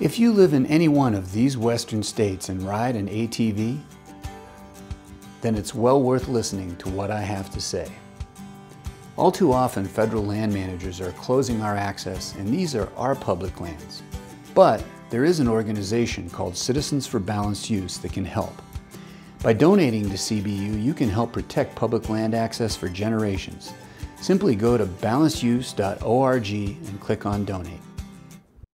If you live in any one of these western states and ride an ATV, then it's well worth listening to what I have to say. All too often, federal land managers are closing our access, and these are our public lands. But there is an organization called Citizens for Balanced Use that can help. By donating to CBU, you can help protect public land access for generations. Simply go to balanceduse.org and click on Donate.